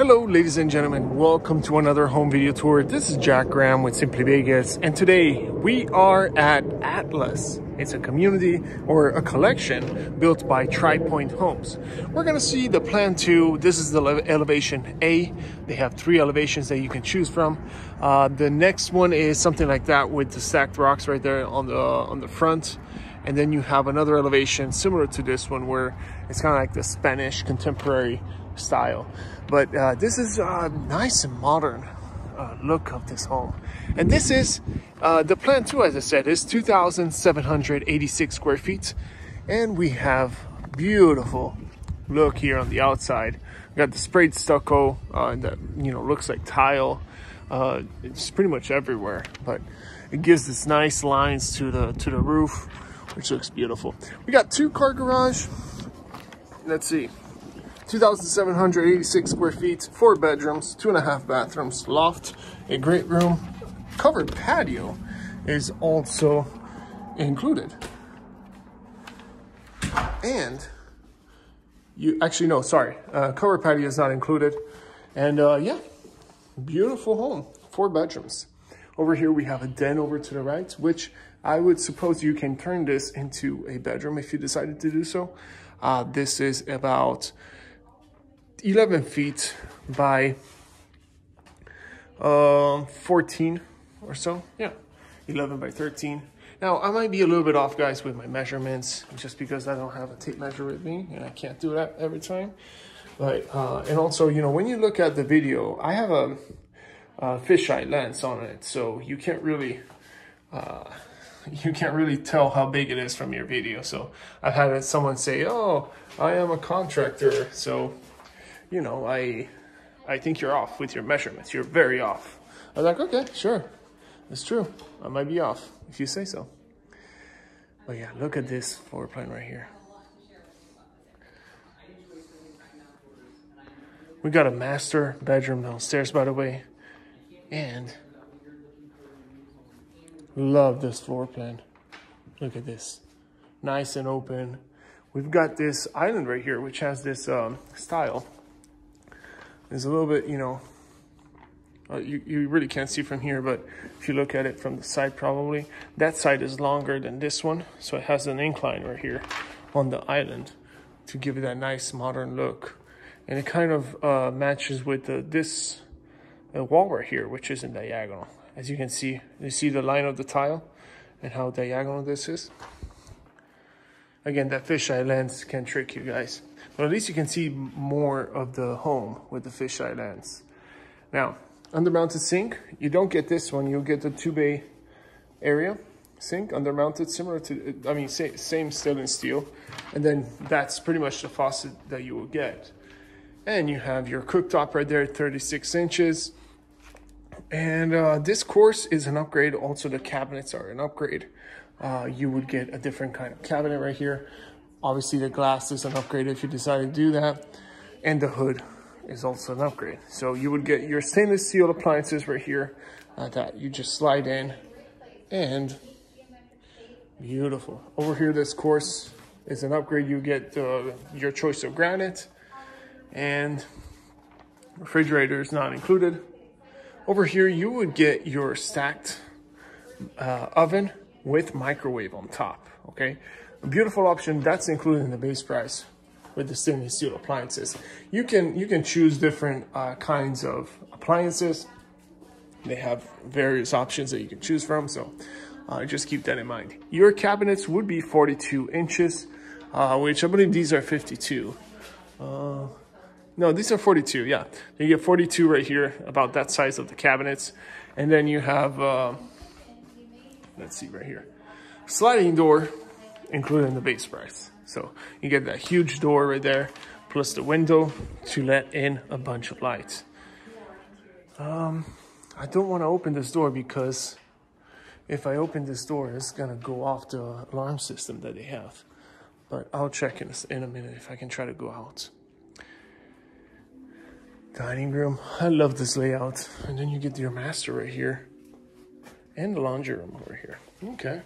Hello ladies and gentlemen, welcome to another home video tour. This is Jack Graham with Simply Vegas and today we are at Atlas. It's a community or a collection built by Tri Pointe Homes. We're gonna see the plan two. This is the elevation A. They have three elevations that you can choose from. Uh, the next one is something like that with the stacked rocks right there on the on the front and then you have another elevation similar to this one where it's kind of like the Spanish contemporary style. But uh, this is a nice and modern uh, look of this home. And this is, uh, the plan two, as I said, is 2,786 square feet. And we have beautiful look here on the outside. We got the sprayed stucco uh, that, you know, looks like tile. Uh, it's pretty much everywhere, but it gives this nice lines to the, to the roof, which looks beautiful. We got two car garage. Let's see. 2,786 square feet, four bedrooms, two and a half bathrooms, loft, a great room. Covered patio is also included. And you actually, no, sorry, uh, covered patio is not included. And uh, yeah, beautiful home, four bedrooms. Over here, we have a den over to the right, which I would suppose you can turn this into a bedroom if you decided to do so. Uh, this is about 11 feet by um, 14 or so. Yeah, 11 by 13. Now, I might be a little bit off, guys, with my measurements, just because I don't have a tape measure with me, and I can't do that every time. But, uh, and also, you know, when you look at the video, I have a, a fisheye lens on it, so you can't really, uh, you can't really tell how big it is from your video. So I've had someone say, oh, I am a contractor, so you know, I, I think you're off with your measurements. You're very off. I was like, okay, sure. It's true. I might be off if you say so. But yeah, look at this floor plan right here. We got a master bedroom downstairs, by the way. And love this floor plan. Look at this. Nice and open. We've got this island right here, which has this um, style is a little bit, you know, uh, you, you really can't see from here, but if you look at it from the side probably, that side is longer than this one. So it has an incline right here on the island to give it that nice modern look. And it kind of uh, matches with this uh, wall right here, which is in diagonal. As you can see, you see the line of the tile and how diagonal this is. Again, that fisheye lens can trick you guys. But at least you can see more of the home with the fisheye lens. Now, undermounted sink, you don't get this one. You'll get the two bay area sink undermounted, similar to, I mean, same, stainless steel. And then that's pretty much the faucet that you will get. And you have your cooktop right there, 36 inches. And uh, this quartz is an upgrade. Also, the cabinets are an upgrade uh, you would get a different kind of cabinet right here. Obviously the glass is an upgrade if you decide to do that. And the hood is also an upgrade. So you would get your stainless steel appliances right here uh, that you just slide in and beautiful. Over here, this quartz is an upgrade. You get uh, your choice of granite and refrigerator is not included. Over here, you would get your stacked uh, oven with microwave on top, okay? Beautiful option, that's included in the base price with the stainless steel appliances. You can, you can choose different uh, kinds of appliances. They have various options that you can choose from, so uh, just keep that in mind. Your cabinets would be 42 inches, uh, which I believe these are 52. Uh, no, these are 42, yeah. You get 42 right here, about that size of the cabinets. And then you have uh, let's see right here. Sliding door included in the base price. So you get that huge door right there, plus the window to let in a bunch of lights. Um, I don't want to open this door because if I open this door, it's going to go off the alarm system that they have. But I'll check in in a minute if I can try to go out. Dining room. I love this layout. And then you get your master right here and the laundry room over here. Okay,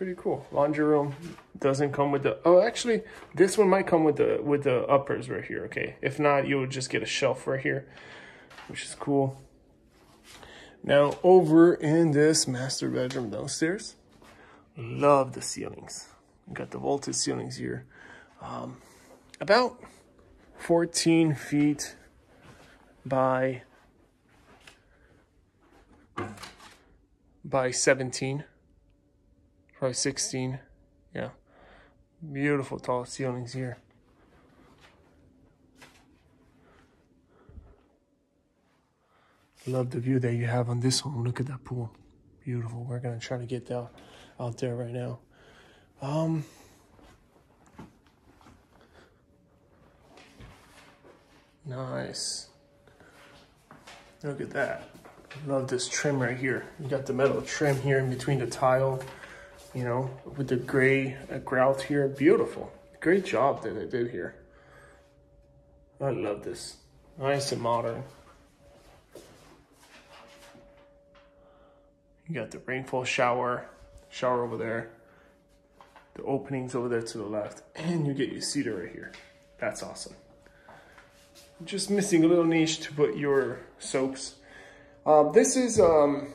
pretty cool. Laundry room doesn't come with the, oh, actually, this one might come with the, with the uppers right here, okay? If not, you'll just get a shelf right here, which is cool. Now, over in this master bedroom downstairs, love the ceilings. got the vaulted ceilings here. Um, about 14 feet by by 17 probably 16 yeah. Beautiful tall ceilings here. Love the view that you have on this home look at that pool. Beautiful. We're gonna try to get that out there right now. Um nice. Look at that. Love this trim right here. You got the metal trim here in between the tile you know, with the gray uh, grout here. Beautiful. Great job that they did here. I love this. Nice and modern. You got the rainfall shower, shower over there. The openings over there to the left. And you get your cedar right here. That's awesome. Just missing a little niche to put your soaps. Um, this is, um,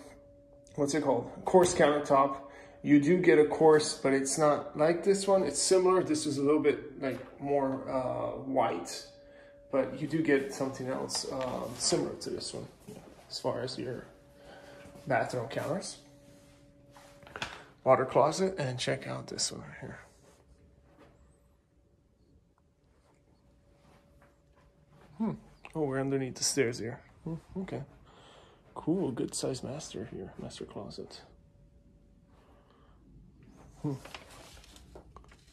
what's it called? Quartz countertop. You do get a quartz, but it's not like this one. It's similar. This is a little bit like more uh, white, but you do get something else um, similar to this one as far as your bathroom counters. Water closet, and check out this one right here. Hmm. Oh, we're underneath the stairs here. Hmm. Okay. Cool. Good size master here. Master closet.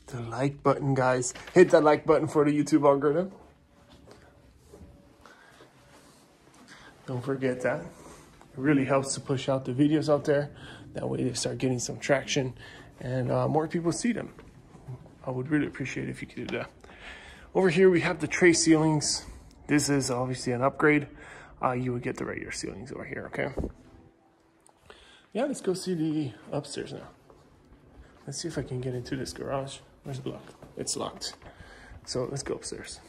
The like button, guys. Hit that like button for the YouTube algorithm. Don't forget that. It really helps to push out the videos out there. That way they start getting some traction and uh, more people see them. I would really appreciate if you could do that. Over here, we have the tray ceilings. This is obviously an upgrade. Uh, you would get the regular ceilings over here, okay? Yeah, let's go see the upstairs now. Let's see if I can get into this garage. Where's the lock? It's locked. So let's go upstairs.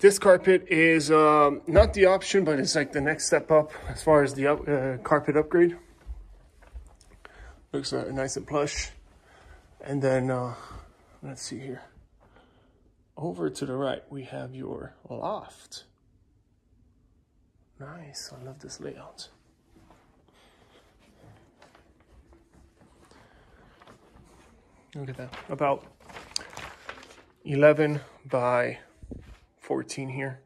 This carpet is um, not the option, but it's like the next step up as far as the up, uh, carpet upgrade. Looks uh, nice and plush. And then, uh, let's see here. Over to the right, we have your loft. Nice, I love this layout. Look at that. About 11 by 14 here.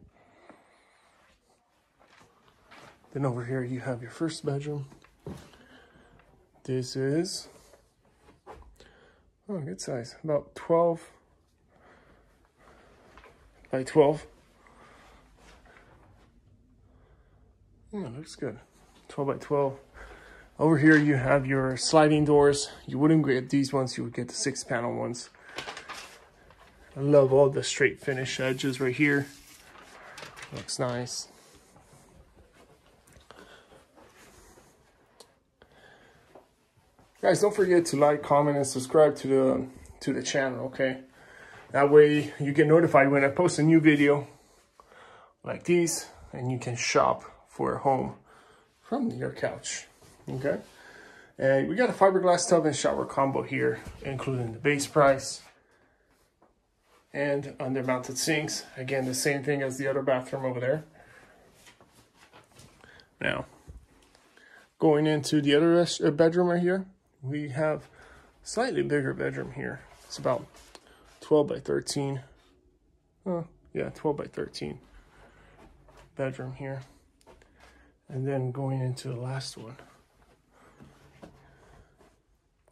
Then over here you have your first bedroom. This is, oh, good size, about 12 by 12. Hmm, yeah, looks good. 12 by 12. Over here you have your sliding doors. You wouldn't get these ones, you would get the six panel ones. I love all the straight finish edges right here. Looks nice. Guys, don't forget to like, comment, and subscribe to the to the channel, okay? That way you get notified when I post a new video like these and you can shop for a home from your couch okay? And we got a fiberglass tub and shower combo here, including the base price and under mounted sinks. Again, the same thing as the other bathroom over there. Now, going into the other uh, bedroom right here, we have slightly bigger bedroom here. It's about 12 by 13. Oh, yeah, 12 by 13 bedroom here. And then going into the last one.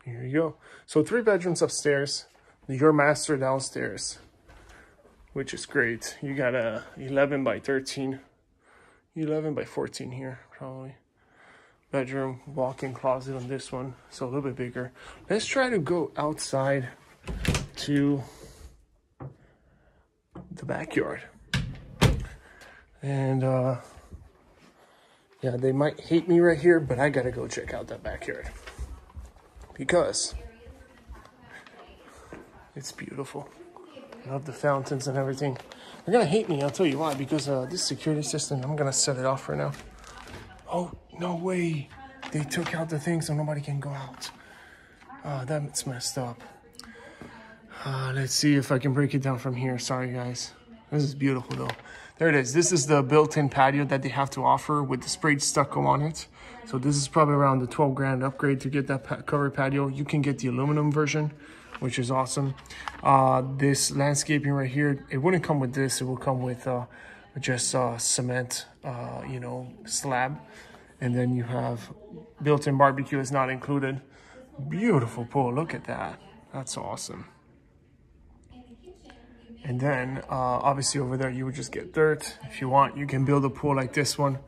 Here you go. So three bedrooms upstairs, your master downstairs, which is great. You got a 11 by 13, 11 by 14 here, probably. Bedroom, walk-in closet on this one, so a little bit bigger. Let's try to go outside to the backyard. And uh, Yeah, they might hate me right here, but I gotta go check out that backyard. Because it's beautiful. I love the fountains and everything. They're gonna hate me, I'll tell you why, because uh, this security system, I'm gonna set it off right now. Oh, no way. They took out the thing so nobody can go out. Oh, that's messed up. Uh, let's see if I can break it down from here. Sorry, guys. This is beautiful, though. There it is. This is the built-in patio that they have to offer with the sprayed stucco on it. So this is probably around the 12 grand upgrade to get that covered patio. You can get the aluminum version, which is awesome. Uh, this landscaping right here, it wouldn't come with this. It will come with uh, just uh, cement, uh, you know, slab. And then you have built-in barbecue is not included. Beautiful pool. Look at that. That's awesome. And then uh, obviously over there, you would just get dirt. If you want, you can build a pool like this one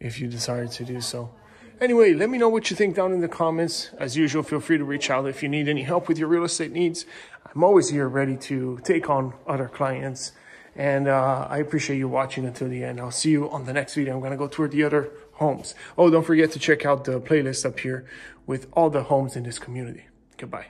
if you desire to do so. Anyway, let me know what you think down in the comments. As usual, feel free to reach out if you need any help with your real estate needs. I'm always here ready to take on other clients. And uh, I appreciate you watching until the end. I'll see you on the next video. I'm going to go tour the other homes. Oh, don't forget to check out the playlist up here with all the homes in this community. Goodbye.